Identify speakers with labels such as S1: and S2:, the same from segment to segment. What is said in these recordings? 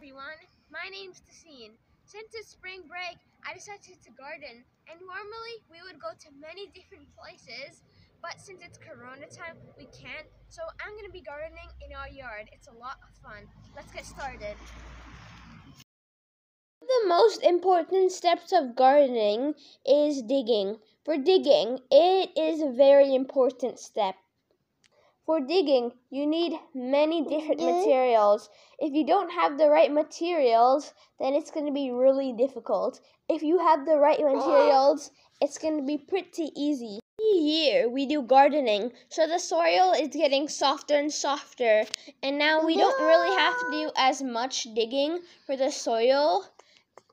S1: everyone, my name's Tassine. Since it's spring break, I decided to garden, and normally we would go to many different places, but since it's corona time, we can't, so I'm going to be gardening in our yard. It's a lot of fun. Let's get started.
S2: The most important steps of gardening is digging. For digging, it is a very important step. For digging, you need many different materials. If you don't have the right materials, then it's going to be really difficult. If you have the right materials, it's going to be pretty easy. Every year we do gardening, so the soil is getting softer and softer, and now we don't really have to do as much digging for the soil,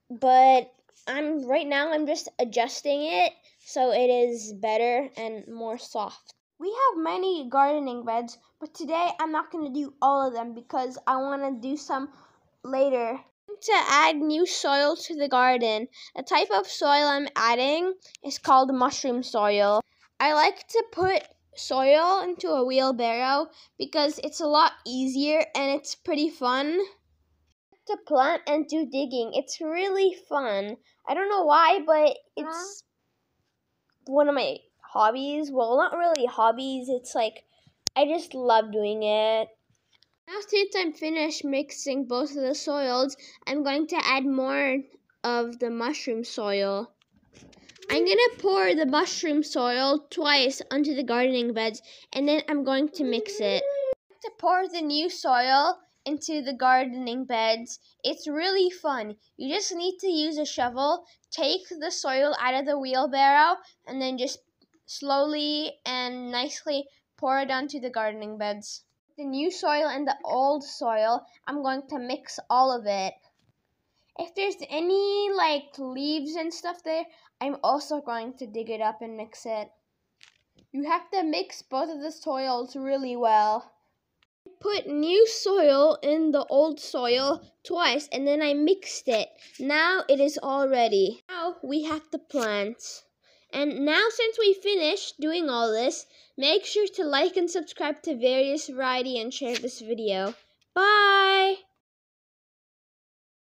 S2: but I'm right now I'm just adjusting it so it is better and more soft. We have many gardening beds, but today I'm not going to do all of them because I want to do some later. To add new soil to the garden, the type of soil I'm adding is called mushroom soil. I like to put soil into a wheelbarrow because it's a lot easier and it's pretty fun to plant and do digging. It's really fun. I don't know why, but it's one of my hobbies. Well, not really hobbies. It's like I just love doing it. Now, since I'm finished mixing both of the soils, I'm going to add more of the mushroom soil. I'm going to pour the mushroom soil twice onto the gardening beds, and then I'm going to mix it. To pour the new soil into the gardening beds, it's really fun. You just need to use a shovel, take the soil out of the wheelbarrow, and then just slowly and nicely pour it onto the gardening beds. The new soil and the old soil, I'm going to mix all of it. If there's any like leaves and stuff there, I'm also going to dig it up and mix it. You have to mix both of the soils really well. Put new soil in the old soil twice and then I mixed it. Now it is all ready. Now we have to plant. And now since we finished doing all this, make sure to like and subscribe to Various Variety and share this video. Bye!